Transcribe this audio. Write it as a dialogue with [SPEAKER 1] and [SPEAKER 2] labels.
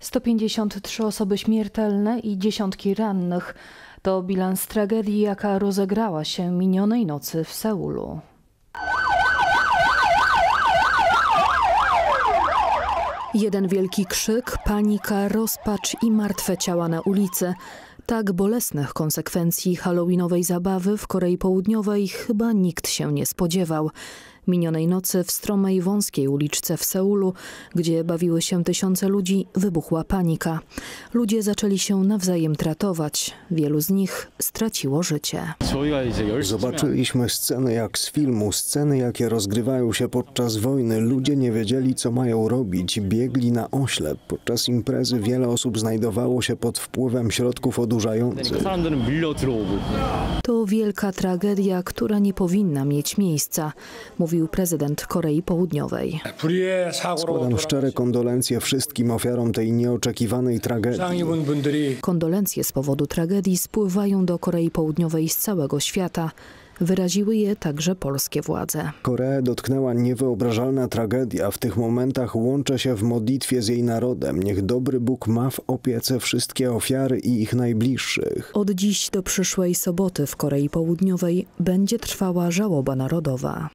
[SPEAKER 1] 153 osoby śmiertelne i dziesiątki rannych. To bilans tragedii, jaka rozegrała się minionej nocy w Seulu. Jeden wielki krzyk, panika, rozpacz i martwe ciała na ulicy. Tak bolesnych konsekwencji halloweenowej zabawy w Korei Południowej chyba nikt się nie spodziewał. Minionej nocy w stromej, wąskiej uliczce w Seulu, gdzie bawiły się tysiące ludzi, wybuchła panika. Ludzie zaczęli się nawzajem tratować. Wielu z nich straciło życie.
[SPEAKER 2] Zobaczyliśmy sceny jak z filmu, sceny jakie rozgrywają się podczas wojny. Ludzie nie wiedzieli, co mają robić. Biegli na oślep. Podczas imprezy wiele osób znajdowało się pod wpływem środków odurzających.
[SPEAKER 1] To wielka tragedia, która nie powinna mieć miejsca, mówił mówił prezydent Korei Południowej.
[SPEAKER 2] Składam szczere kondolencje wszystkim ofiarom tej nieoczekiwanej tragedii.
[SPEAKER 1] Kondolencje z powodu tragedii spływają do Korei Południowej z całego świata. Wyraziły je także polskie władze.
[SPEAKER 2] Koreę dotknęła niewyobrażalna tragedia. W tych momentach łączę się w modlitwie z jej narodem. Niech dobry Bóg ma w opiece wszystkie ofiary i ich najbliższych.
[SPEAKER 1] Od dziś do przyszłej soboty w Korei Południowej będzie trwała żałoba narodowa.